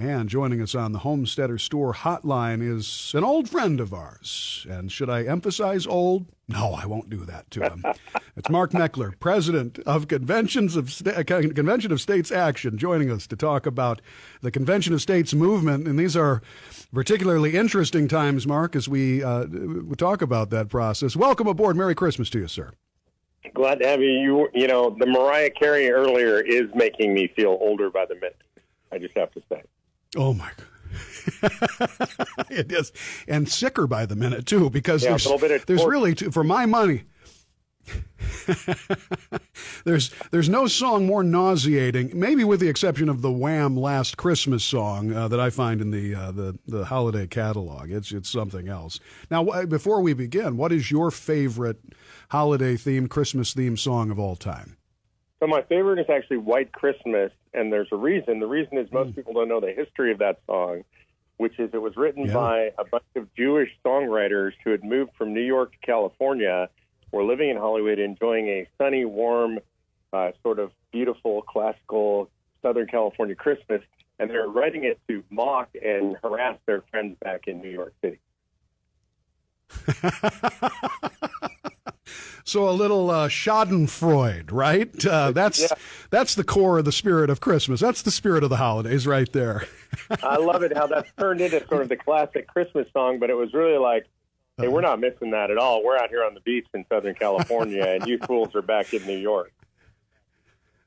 And joining us on the Homesteader Store hotline is an old friend of ours. And should I emphasize old? No, I won't do that to him. it's Mark Meckler, president of Conventions of Sta- Convention of States Action, joining us to talk about the Convention of States movement. And these are particularly interesting times, Mark, as we uh, talk about that process. Welcome aboard. Merry Christmas to you, sir. Glad to have you. You, you know, the Mariah Carey earlier is making me feel older by the minute. I just have to say. Oh my god. it is, and sicker by the minute too, because Yeah, there's little bit of there's really too, for my money. there's there's no song more nauseating, maybe with the exception of the Wham "Last Christmas" song uh, that I find in the uh, the the holiday catalog. It's it's something else. Now, before we begin, what is your favorite holiday themed Christmas themed song of all time? So my favorite is actually White Christmas, and there's a reason. The reason is most people don't know the history of that song, which is it was written Yeah. by a bunch of Jewish songwriters who had moved from New York to California, were living in Hollywood, enjoying a sunny, warm, uh, sort of beautiful, classical Southern California Christmas, and they were writing it to mock and harass their friends back in New York City. So a little uh, Schadenfreude, right? Uh, that's Yeah. that's the core of the spirit of Christmas. That's the spirit of the holidays, right there. I love it how that's turned into sort of the classic Christmas song, but it was really like, hey, we're not missing that at all. We're out here on the beach in Southern California, and you fools are back in New York.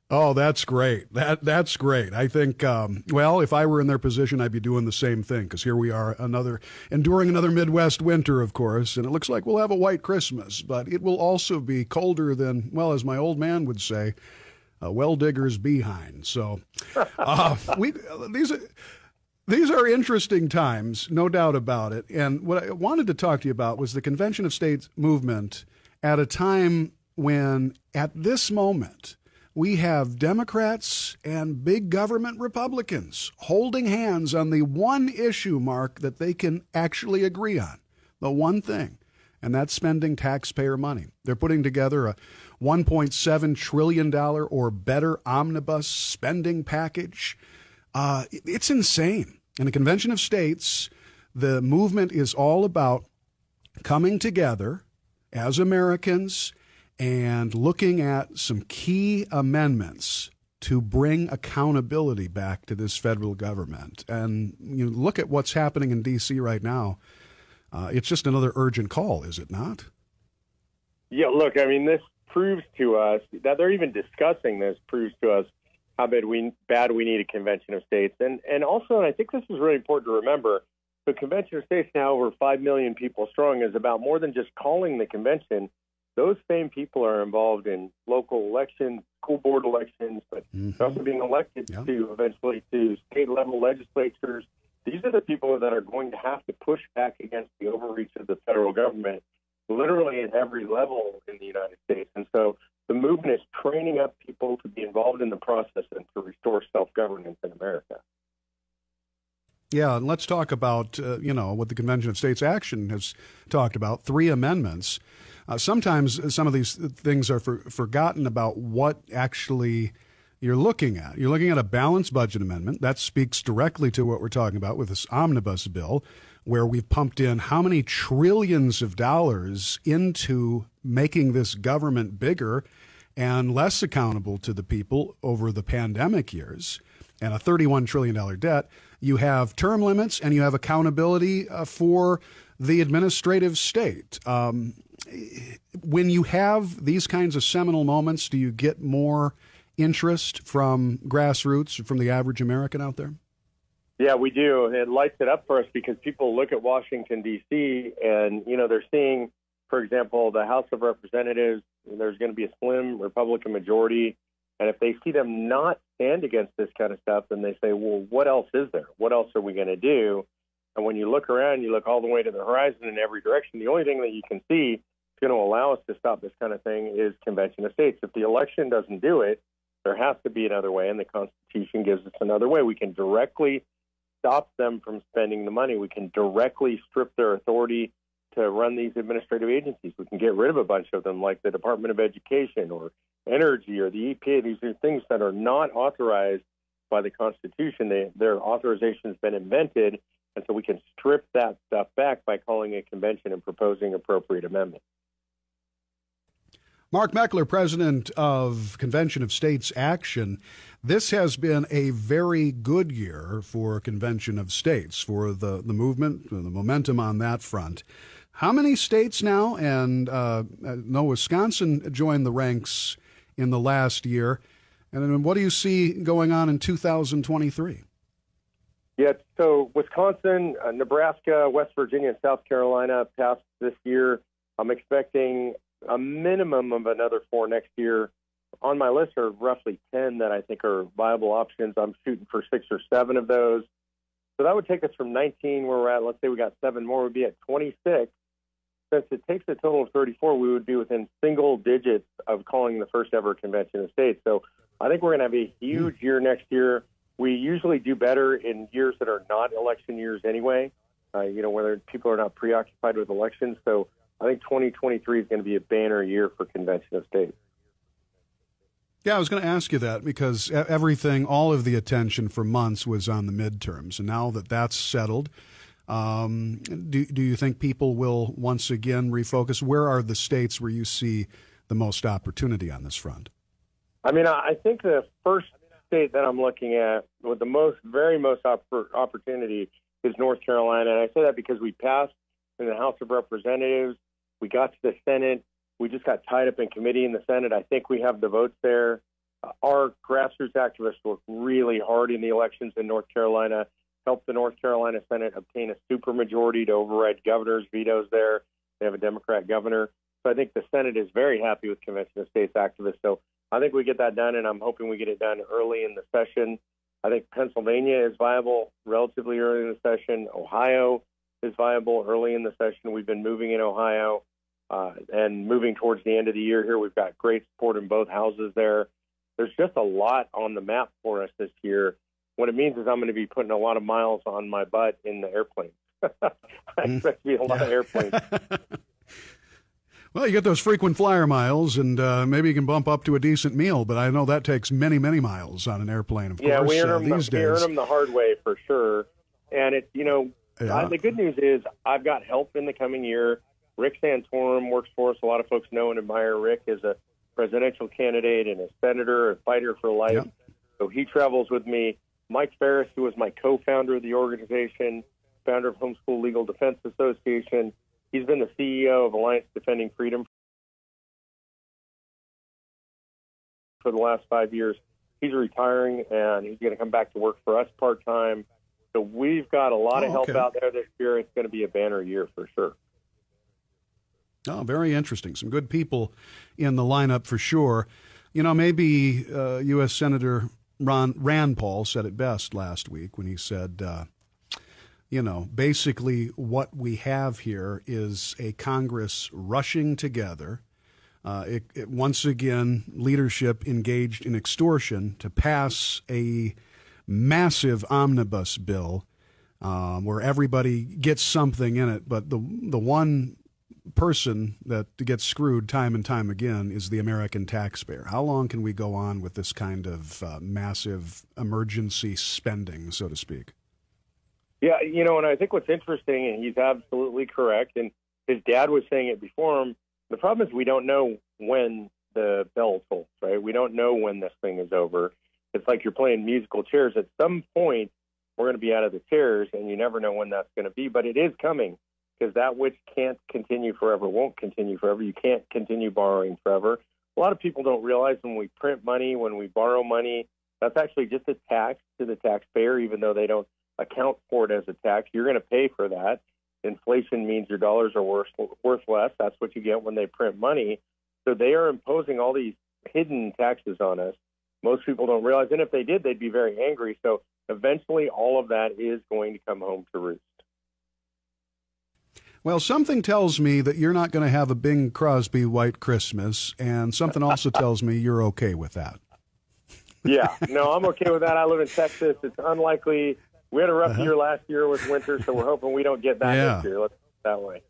Oh, that's great. That that's great. I think. Um, well, if I were in their position, I'd be doing the same thing because here we are, another enduring another Midwest winter, of course, and it looks like we'll have a white Christmas, but it will also be colder than, well, as my old man would say, a well digger's behind. So, uh, we these are. These are interesting times, no doubt about it. And what I wanted to talk to you about was the Convention of States movement at a time when, at this moment, we have Democrats and big government Republicans holding hands on the one issue, Mark, that they can actually agree on. The one thing, and that's spending taxpayer money. They're putting together a $1.7 trillion or better omnibus spending package. Uh, it's insane. In the Convention of States, the movement is all about coming together as Americans and looking at some key amendments to bring accountability back to this federal government. And you look at what's happening in D.C. right now. Uh, it's just another urgent call, is it not? Yeah, look, I mean, this proves to us that they're even discussing this proves to us how bad we bad we need a convention of states, and and also, and I think this is really important to remember. The convention of states now over five million people strong is about more than just calling the convention. Those same people are involved in local elections, school board elections, but they're also being elected Yeah. to eventually to state level legislatures. These are the people that are going to have to push back against the overreach of the federal government literally at every level in the United States. And so the movement is training up people to be involved in the process and to restore self governance in America. Yeah, and let's talk about uh, you know what the Convention of States Action has talked about. Three amendments. Uh, sometimes some of these things are for, forgotten about what actually you're looking at. You're looking at a balanced budget amendment that speaks directly to what we're talking about with this omnibus bill, where we've pumped in how many trillions of dollars into making this government bigger and less accountable to the people over the pandemic years and a $31 trillion debt. You have term limits and you have accountability uh, for the administrative state. Um, when you have these kinds of seminal moments, do you get more interest from grassroots, from the average American out there? Yeah, we do. It lights it up for us because people look at Washington, D.C., and, you know, they're seeing, for example, the House of Representatives, there's going to be a slim Republican majority. And if they see them not stand against this kind of stuff, then they say, well, what else is there? What else are we going to do? And when you look around, you look all the way to the horizon in every direction, the only thing that you can see going to allow us to stop this kind of thing is convention of states. If the election doesn't do it, there has to be another way, and the Constitution gives us another way. We can directly stop them from spending the money. We can directly strip their authority to run these administrative agencies. We can get rid of a bunch of them, like the Department of Education or Energy or the EPA. These are things that are not authorized by the Constitution. They, their authorization has been invented, and so we can strip that stuff back by calling a convention and proposing appropriate amendments. Mark Meckler, president of Convention of States Action. This has been a very good year for Convention of States, for the, the movement, the momentum on that front. How many states now? And uh, no, Wisconsin joined the ranks in the last year. And what do you see going on in 2023? Yeah, so Wisconsin, uh, Nebraska, West Virginia, and South Carolina passed this year. I'm expecting a minimum of another four next year. On my list are roughly 10 that I think are viable options. I'm shooting for six or seven of those. So that would take us from 19 where we're at. Let's say we got seven more, we'd be at 26. Since it takes a total of 34, we would be within single digits of calling the first ever convention of states. So I think we're going to have a huge year next year. We usually do better in years that are not election years anyway, uh, you know, whether people are not preoccupied with elections. So I think 2023 is going to be a banner year for Convention of States. Yeah, I was going to ask you that because everything, all of the attention for months was on the midterms. And now that that's settled, um, do, do you think people will once again refocus? Where are the states where you see the most opportunity on this front? I mean, I think the first state that I'm looking at with the most, very most opportunity is North Carolina. And I say that because we passed in the House of Representatives we got to the Senate. We just got tied up in committee in the Senate. I think we have the votes there. Uh, our grassroots activists worked really hard in the elections in North Carolina, helped the North Carolina Senate obtain a supermajority to override governor's vetoes there. They have a Democrat governor. So I think the Senate is very happy with Convention of States activists. So I think we get that done, and I'm hoping we get it done early in the session. I think Pennsylvania is viable relatively early in the session. Ohio is viable early in the session. We've been moving in Ohio. Uh, and moving towards the end of the year here, we've got great support in both houses there. There's just a lot on the map for us this year. What it means is I'm going to be putting a lot of miles on my butt in the airplane. I expect to be a lot yeah. of airplanes. well, you get those frequent flyer miles, and uh, maybe you can bump up to a decent meal. But I know that takes many, many miles on an airplane. Of yeah, course, we earn, uh, them, these the, days. we earn them the hard way for sure. And it's you know, yeah. uh, the good news is I've got help in the coming year. Rick Santorum works for us. A lot of folks know and admire Rick as a presidential candidate and a senator, a fighter for life. Yep. So he travels with me. Mike Farris, who was my co-founder of the organization, founder of Homeschool Legal Defense Association, he's been the CEO of Alliance Defending Freedom for the last five years. He's retiring and he's going to come back to work for us part time. So we've got a lot oh, of help okay. out there this year. It's going to be a banner year for sure. Oh, very interesting. Some good people in the lineup for sure. You know, maybe uh, U.S. Senator Ron, Rand Paul said it best last week when he said, uh, you know, basically what we have here is a Congress rushing together. Uh, it, it, once again, leadership engaged in extortion to pass a massive omnibus bill um, where everybody gets something in it, but the the one person that gets screwed time and time again is the American taxpayer. How long can we go on with this kind of uh, massive emergency spending, so to speak? Yeah, you know, and I think what's interesting, and he's absolutely correct, and his dad was saying it before him. The problem is we don't know when the bell tolls, right? We don't know when this thing is over. It's like you're playing musical chairs. At some point, we're going to be out of the chairs, and you never know when that's going to be, but it is coming because that which can't continue forever won't continue forever. You can't continue borrowing forever. A lot of people don't realize when we print money, when we borrow money, that's actually just a tax to the taxpayer, even though they don't account for it as a tax. You're going to pay for that. Inflation means your dollars are worth, worth less. That's what you get when they print money. So they are imposing all these hidden taxes on us. Most people don't realize, and if they did, they'd be very angry. So eventually, all of that is going to come home to roost. Well, something tells me that you're not going to have a Bing Crosby white Christmas, and something also tells me you're okay with that. yeah, no, I'm okay with that. I live in Texas. It's unlikely. We had a rough uh-huh. year last year with winter, so we're hoping we don't get that yeah. this year. Let's that way.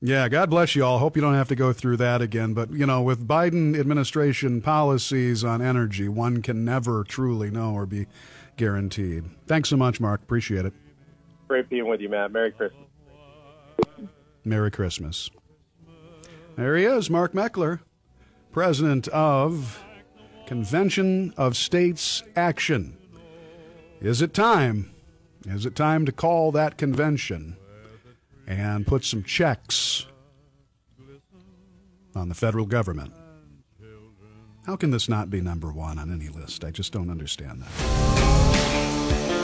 Yeah, God bless you all. Hope you don't have to go through that again. But, you know, with Biden administration policies on energy, one can never truly know or be guaranteed. Thanks so much, Mark. Appreciate it. Great being with you, Matt. Merry Christmas. Merry Christmas. There he is, Mark Meckler, president of Convention of States Action. Is it time? Is it time to call that convention? and put some checks on the federal government. How can this not be number one on any list? I just don't understand that.